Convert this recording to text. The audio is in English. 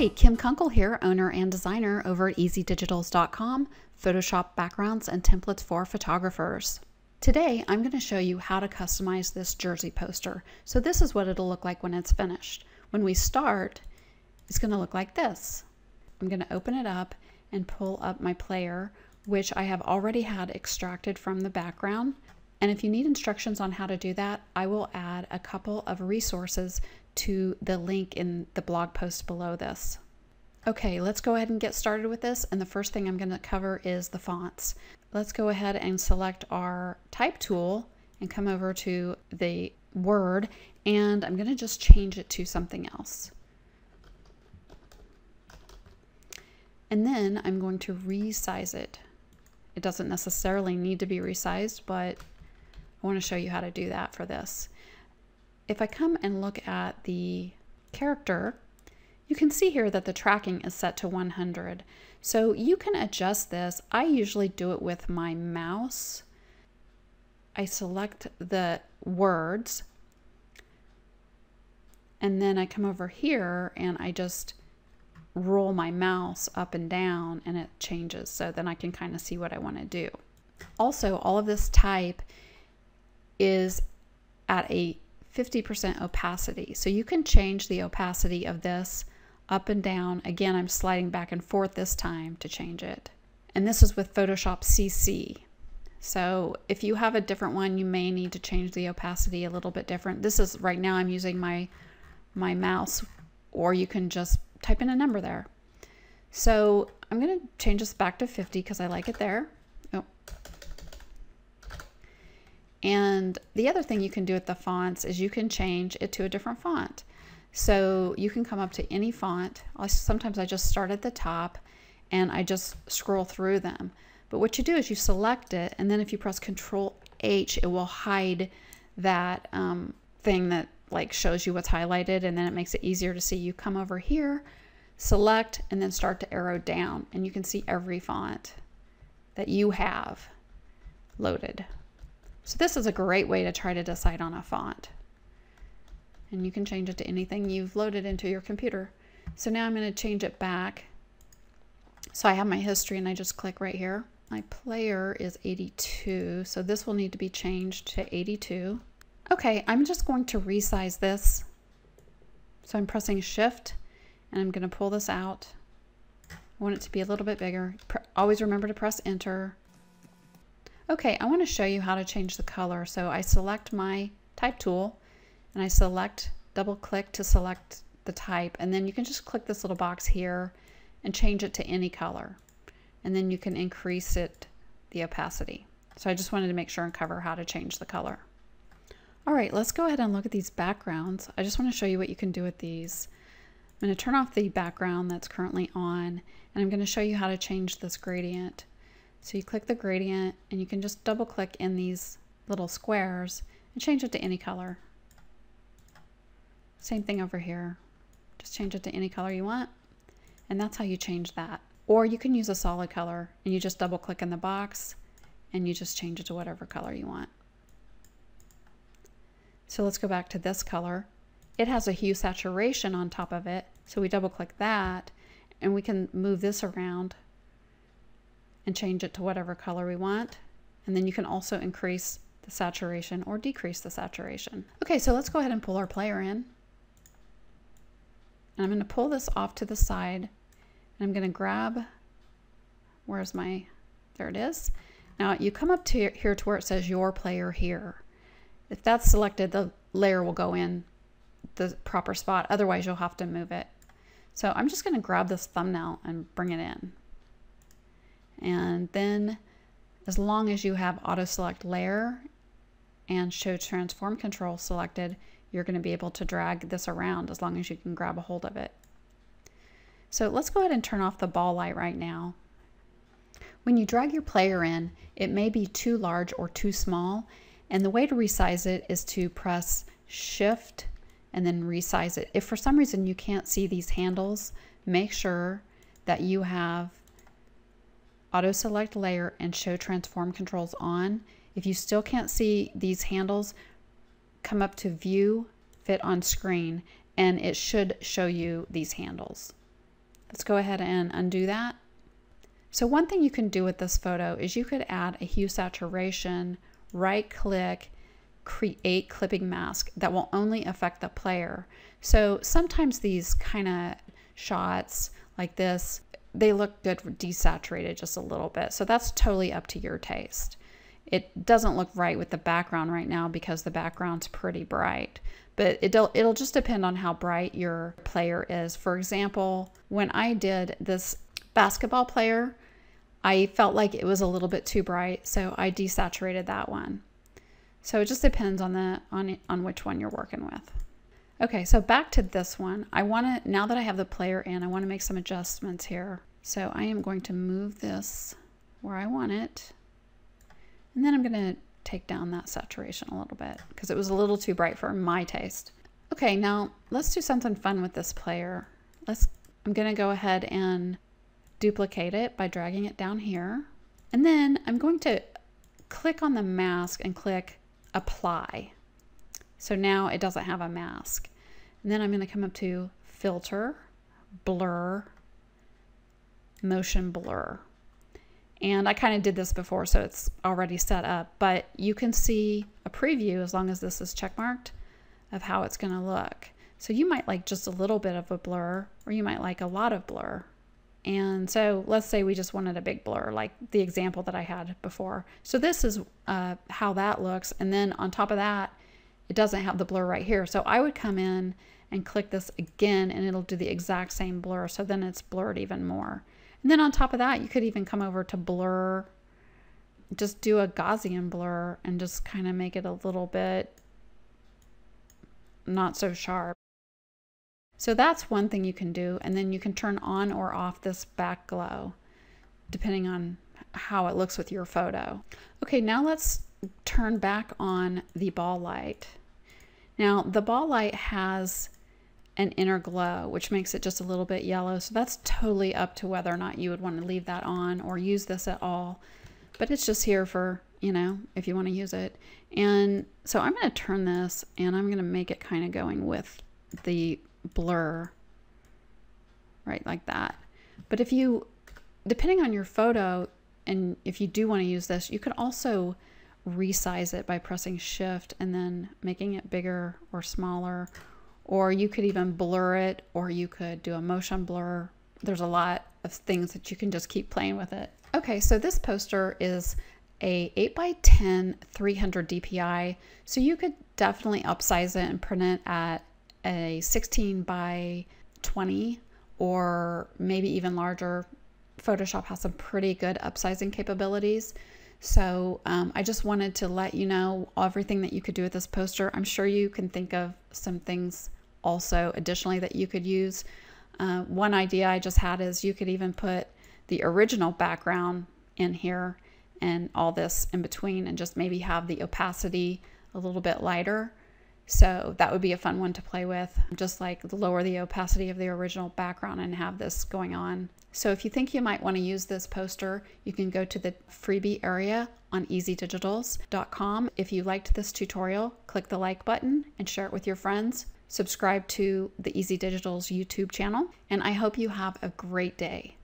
Hi, Kim Kunkel here, owner and designer over at easydigitals.com, Photoshop backgrounds and templates for photographers. Today, I'm going to show you how to customize this jersey poster. So this is what it'll look like when it's finished. When we start, it's going to look like this. I'm going to open it up and pull up my player, which I have already had extracted from the background. And if you need instructions on how to do that, I will add a couple of resources to the link in the blog post below this. Okay, let's go ahead and get started with this. And the first thing I'm going to cover is the fonts. Let's go ahead and select our type tool and come over to the word and I'm going to just change it to something else. And then I'm going to resize it. It doesn't necessarily need to be resized, but I want to show you how to do that for this. If I come and look at the character, you can see here that the tracking is set to 100. So you can adjust this. I usually do it with my mouse. I select the words and then I come over here and I just roll my mouse up and down and it changes so then I can kind of see what I want to do. Also, all of this type is at a 50% opacity. So you can change the opacity of this up and down. Again, I'm sliding back and forth this time to change it. And this is with Photoshop CC. So if you have a different one, you may need to change the opacity a little bit different. This is right now I'm using my my mouse or you can just type in a number there. So I'm going to change this back to 50 because I like it there. And the other thing you can do with the fonts is you can change it to a different font. So you can come up to any font. Sometimes I just start at the top and I just scroll through them. But what you do is you select it and then if you press Control H, it will hide that um, thing that like shows you what's highlighted and then it makes it easier to see. You come over here, select, and then start to arrow down and you can see every font that you have loaded. So this is a great way to try to decide on a font. And you can change it to anything you've loaded into your computer. So now I'm going to change it back. So I have my history and I just click right here. My player is 82, so this will need to be changed to 82. Okay, I'm just going to resize this. So I'm pressing shift and I'm going to pull this out. I want it to be a little bit bigger. always remember to press enter. Okay, I want to show you how to change the color. So I select my type tool and I select, double click to select the type. And then you can just click this little box here and change it to any color. And then you can increase it, the opacity. So I just wanted to make sure and cover how to change the color. All right, let's go ahead and look at these backgrounds. I just want to show you what you can do with these. I'm going to turn off the background that's currently on, and I'm going to show you how to change this gradient. So you click the gradient and you can just double click in these little squares and change it to any color. Same thing over here. Just change it to any color you want. And that's how you change that. Or you can use a solid color and you just double click in the box and you just change it to whatever color you want. So let's go back to this color. It has a hue saturation on top of it. So we double click that and we can move this around and change it to whatever color we want. And then you can also increase the saturation or decrease the saturation. Okay, so let's go ahead and pull our player in. And I'm going to pull this off to the side and I'm going to grab, where's my, there it is. Now you come up to here to where it says your player here. If that's selected, the layer will go in the proper spot. Otherwise, you'll have to move it. So I'm just going to grab this thumbnail and bring it in. And then as long as you have auto select layer and show transform control selected, you're going to be able to drag this around as long as you can grab a hold of it. So let's go ahead and turn off the ball light right now. When you drag your player in, it may be too large or too small. And the way to resize it is to press shift and then resize it. If for some reason you can't see these handles, make sure that you have auto select layer and show transform controls on. If you still can't see these handles, come up to view fit on screen and it should show you these handles. Let's go ahead and undo that. So one thing you can do with this photo is you could add a hue saturation, right click, create clipping mask that will only affect the player. So sometimes these kind of shots like this, they look good desaturated just a little bit. So that's totally up to your taste. It doesn't look right with the background right now because the background's pretty bright, but it'll, it'll just depend on how bright your player is. For example, when I did this basketball player, I felt like it was a little bit too bright, so I desaturated that one. So it just depends on the on on which one you're working with. Okay, so back to this one. I want to now that I have the player in, I want to make some adjustments here. So I am going to move this where I want it. And then I'm going to take down that saturation a little bit because it was a little too bright for my taste. Okay, now let's do something fun with this player. Let's I'm going to go ahead and duplicate it by dragging it down here. And then I'm going to click on the mask and click apply. So now it doesn't have a mask. And then I'm going to come up to filter, blur, motion blur. And I kind of did this before, so it's already set up, but you can see a preview as long as this is checkmarked of how it's going to look. So you might like just a little bit of a blur, or you might like a lot of blur. And so let's say we just wanted a big blur, like the example that I had before. So this is uh, how that looks. And then on top of that, it doesn't have the blur right here. So I would come in and click this again and it'll do the exact same blur. So then it's blurred even more. And then on top of that, you could even come over to blur, just do a Gaussian blur and just kind of make it a little bit not so sharp. So that's one thing you can do. And then you can turn on or off this back glow depending on how it looks with your photo. Okay, now let's turn back on the ball light. Now the ball light has an inner glow, which makes it just a little bit yellow. So that's totally up to whether or not you would want to leave that on or use this at all. But it's just here for, you know, if you want to use it. And so I'm going to turn this and I'm going to make it kind of going with the blur right like that. But if you, depending on your photo, and if you do want to use this, you could also resize it by pressing shift and then making it bigger or smaller. Or you could even blur it, or you could do a motion blur. There's a lot of things that you can just keep playing with it. Okay, so this poster is a 8 by 10 300 DPI. So you could definitely upsize it and print it at a 16 by 20 or maybe even larger. Photoshop has some pretty good upsizing capabilities. So um, I just wanted to let you know everything that you could do with this poster. I'm sure you can think of some things also additionally that you could use. Uh, one idea I just had is you could even put the original background in here and all this in between and just maybe have the opacity a little bit lighter so that would be a fun one to play with, just like lower the opacity of the original background and have this going on. So if you think you might want to use this poster, you can go to the freebie area on easydigitals.com. If you liked this tutorial, click the like button and share it with your friends. Subscribe to the Easy Digitals YouTube channel, and I hope you have a great day.